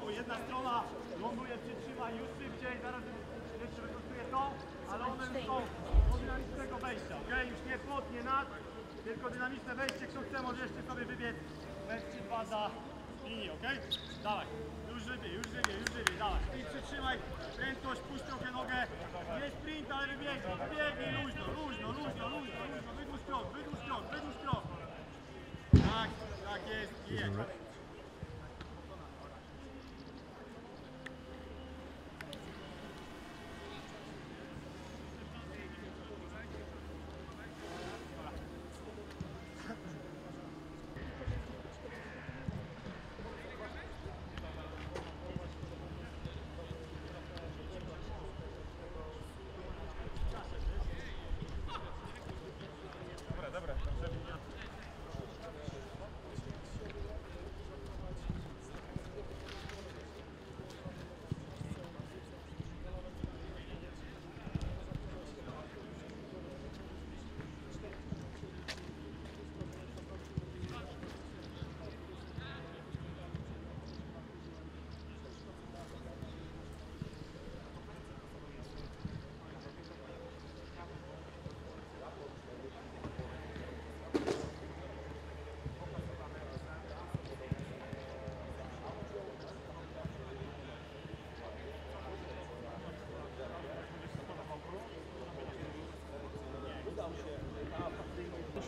bo jedna strona ląduje, przytrzyma już szybciej, zaraz jeszcze wykorzystuje to, ale one już są do dynamicznego wejścia, ok? Już nie plot, nie nad, tylko dynamiczne wejście, kto chce może jeszcze sobie wybiec. Bez dwa za linii, ok? Dawaj, już żywiej, już żywiej, już żywiej, dawaj. I przytrzymaj. Prędkość, puść trochę nogę, nie sprint, ale wybiegnij, wybiegnij luźno, luźno,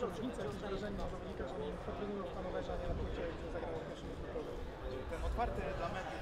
różnica jest wrażenie na zawodnika, że oni potrenują w panowerze, a nie na punkcie, gdzie zagrało w pierwszym. Ten otwarty dla mediów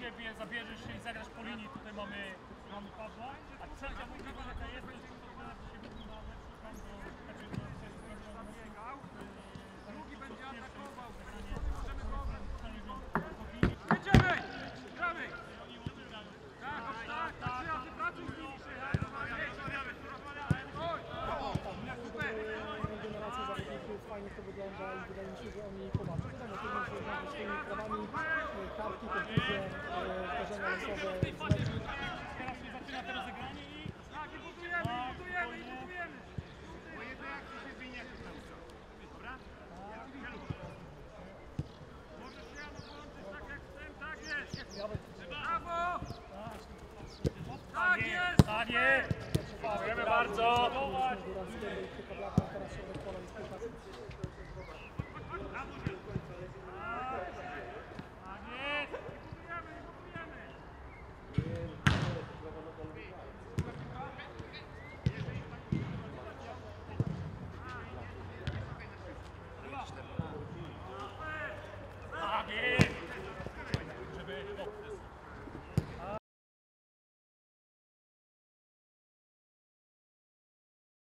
ciebie, zabierzesz się i zagrasz po linii, tutaj mamy, mamy Pawła, a trzecia jaka jest, to jest to, że się wygląda lepszy tam do takiego, że jest e, drugi będzie atakował, możemy Jedziemy! Gramy! Tak, tak, tak, trzy razy pracuj z nimi, super! generacja zawodników, fajnie to wygląda i wydaje mi się, że oni pomaga. Wiadomo, swoimi prawami, kartki, kontuzje, zdarzenia losowe. Teraz się zaczyna to rozegranie i Tak, i budujemy, i budujemy, i budujemy. Po jednej akcji się zmienia to naucza. Dobra? Możesz się Jano połączyć tak jak chcę, tak jest. Brawo! Tak jest! tak jest! Dziękujemy bardzo!